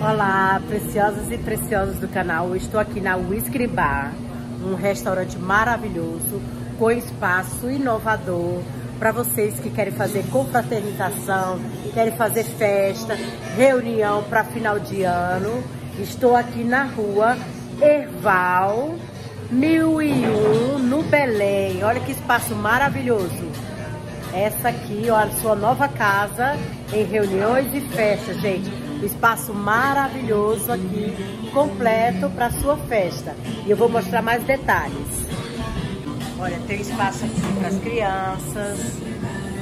Olá, preciosas e preciosos do canal. Eu estou aqui na Whisky Bar, um restaurante maravilhoso com espaço inovador para vocês que querem fazer confraternização, querem fazer festa, reunião para final de ano. Estou aqui na rua Erval 1001, no Belém. Olha que espaço maravilhoso. Essa aqui, olha, sua nova casa em reuniões e festas, gente. Espaço maravilhoso aqui, completo para sua festa. E eu vou mostrar mais detalhes. Olha, tem espaço aqui para as crianças.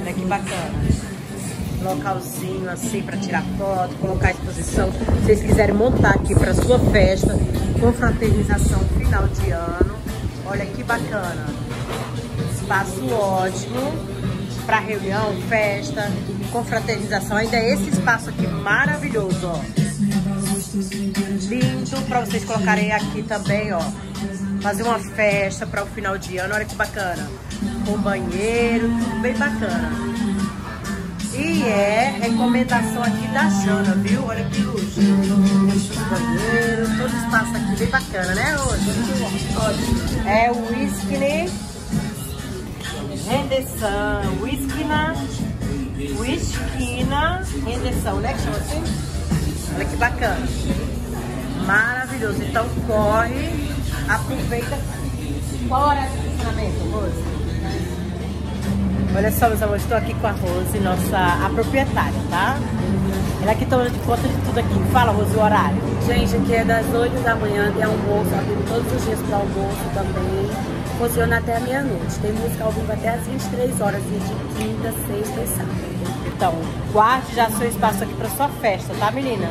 Olha que bacana. Localzinho assim para tirar foto, colocar exposição. Se vocês quiserem montar aqui para sua festa, confraternização final de ano. Olha que bacana. Espaço ótimo para reunião, festa, confraternização. Ainda é esse espaço aqui maravilhoso, ó. Lindo para vocês colocarem aqui também, ó. Fazer uma festa para o final de ano. Olha que bacana. Com banheiro, tudo bem bacana. E é recomendação aqui da Jana, viu? Olha que luxo. Banheiro, todo espaço aqui bem bacana, né, hoje? É o whisky, né? Rendeção, Whiskina, Whiskina, Rendeção, né? Que chama assim? Olha que bacana. Maravilhoso. Então corre, aproveita. Qual hora de funcionamento, Rose? Olha só, meus amores, estou aqui com a Rose, nossa a proprietária, tá? Ela que toma de conta de tudo aqui. Fala, Rose, o horário. Gente, aqui é das 8 da manhã, tem almoço, abrindo todos os dias para almoço também funciona até a meia-noite. Tem música ao vivo até às 23 horas, de quinta, sexta e sábado. Então, guarde já seu espaço aqui para sua festa, tá, menina?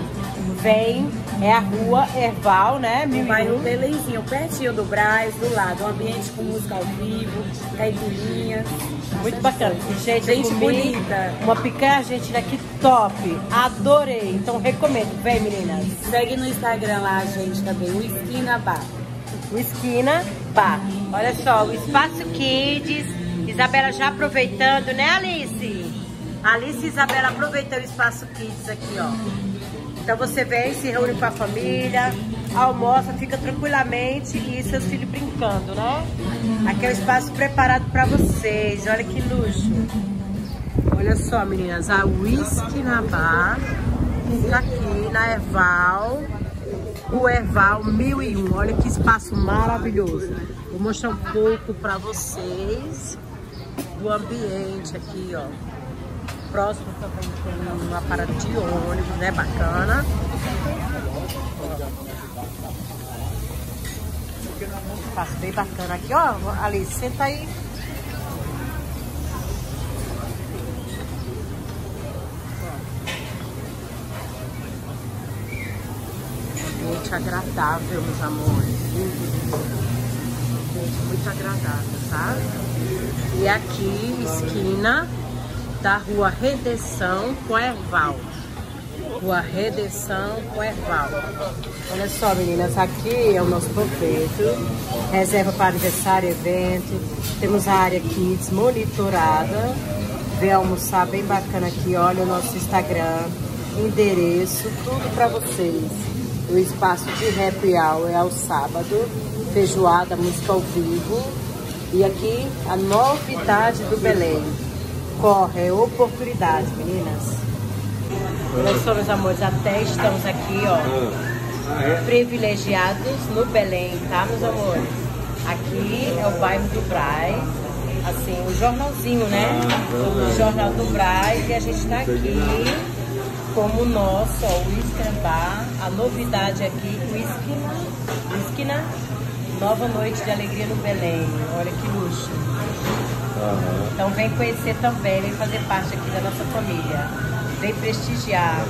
Vem, é a rua Erval, né? Mil bairro Belenzinho, pertinho do Braz, do lado. Um ambiente com música ao vivo, caipirinhas. Muito bacana. Gente, gente bonita. Uma picanha argentina aqui top. Adorei. Então recomendo. Vem, meninas. Segue no Instagram lá, gente, também. O Esquina Bar. O Esquina Bar. Olha só, o Espaço Kids. Isabela já aproveitando, né, Alice? Alice e Isabela aproveitando o Espaço Kids aqui, ó. Então você vem, se reúne com a família, almoça, fica tranquilamente e seus filhos brincando, né? Aqui é o espaço preparado para vocês. Olha que luxo. Olha só, meninas, a Whisky na Bar. Fica aqui na Erval o Erval 1001. Olha que espaço maravilhoso. Vou mostrar um pouco para vocês do ambiente aqui, ó. Próximo também tem uma parada de ônibus, né? Bacana. Espaço bem bacana aqui, ó. Alice, senta aí. Gente agradável, meus amores. Muito agradável, tá? E aqui, esquina da Rua Redenção com Erval. Rua Redenção com Erval. Olha só, meninas, aqui é o nosso bufete. Reserva para aniversário, evento. Temos a área Kids monitorada. Vem almoçar bem bacana aqui. Olha o nosso Instagram, endereço, tudo para vocês o espaço de happy hour é ao sábado, feijoada, música ao vivo. E aqui a novidade do Belém. Corre, é oportunidade, meninas. Só, meus amores, até estamos aqui, ó, privilegiados no Belém, tá, meus amores? Aqui é o bairro do Braz, assim, o jornalzinho, né? O Jornal do Braz, e a gente tá aqui como o nosso, ó, o Bar. A novidade aqui, Whisky, Whisky Nova noite de alegria no Belém. Olha que luxo. Uhum. Então vem conhecer também, vem fazer parte aqui da nossa família. Vem prestigiar.